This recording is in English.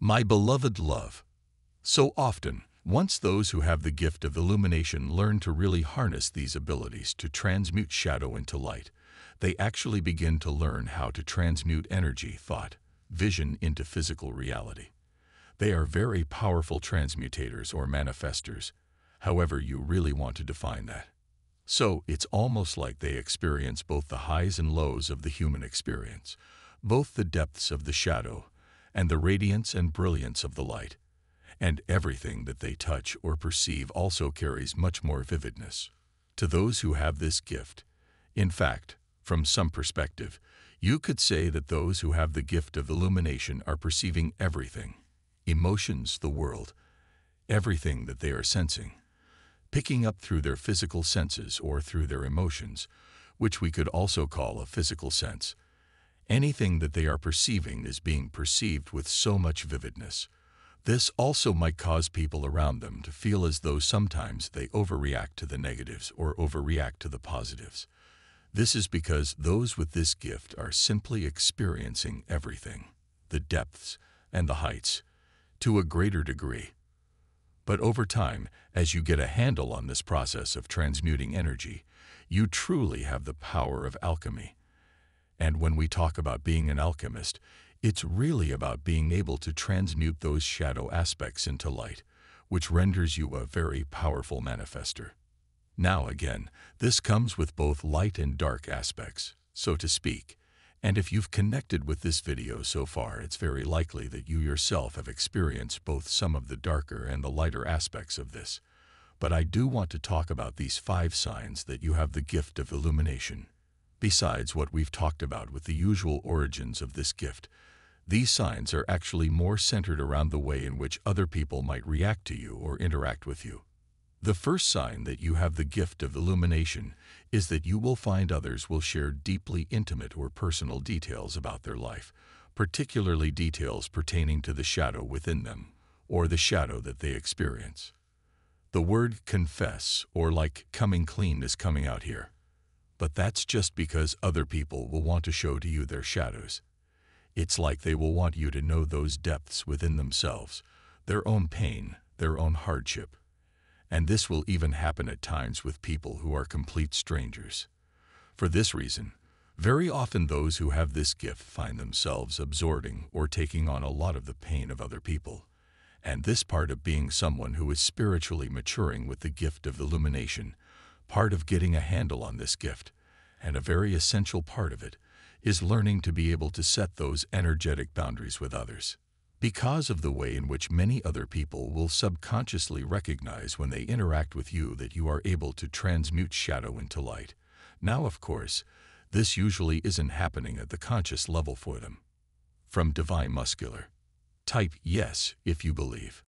My beloved love. So often, once those who have the gift of illumination learn to really harness these abilities to transmute shadow into light, they actually begin to learn how to transmute energy, thought, vision into physical reality. They are very powerful transmutators or manifestors, however you really want to define that. So it's almost like they experience both the highs and lows of the human experience, both the depths of the shadow and the radiance and brilliance of the light. And everything that they touch or perceive also carries much more vividness. To those who have this gift, in fact, from some perspective, you could say that those who have the gift of illumination are perceiving everything, emotions, the world, everything that they are sensing, picking up through their physical senses or through their emotions, which we could also call a physical sense. Anything that they are perceiving is being perceived with so much vividness. This also might cause people around them to feel as though sometimes they overreact to the negatives or overreact to the positives. This is because those with this gift are simply experiencing everything, the depths and the heights, to a greater degree. But over time, as you get a handle on this process of transmuting energy, you truly have the power of alchemy. And when we talk about being an alchemist, it's really about being able to transmute those shadow aspects into light, which renders you a very powerful manifester. Now again, this comes with both light and dark aspects, so to speak. And if you've connected with this video so far, it's very likely that you yourself have experienced both some of the darker and the lighter aspects of this. But I do want to talk about these five signs that you have the gift of illumination. Besides what we've talked about with the usual origins of this gift, these signs are actually more centered around the way in which other people might react to you or interact with you. The first sign that you have the gift of illumination is that you will find others will share deeply intimate or personal details about their life, particularly details pertaining to the shadow within them or the shadow that they experience. The word confess or like coming clean is coming out here. But that's just because other people will want to show to you their shadows. It's like they will want you to know those depths within themselves, their own pain, their own hardship, and this will even happen at times with people who are complete strangers. For this reason, very often those who have this gift find themselves absorbing or taking on a lot of the pain of other people. And this part of being someone who is spiritually maturing with the gift of illumination, part of getting a handle on this gift, and a very essential part of it, is learning to be able to set those energetic boundaries with others because of the way in which many other people will subconsciously recognize when they interact with you that you are able to transmute shadow into light. Now, of course, this usually isn't happening at the conscious level for them. From Divine Masculine. Type yes if you believe.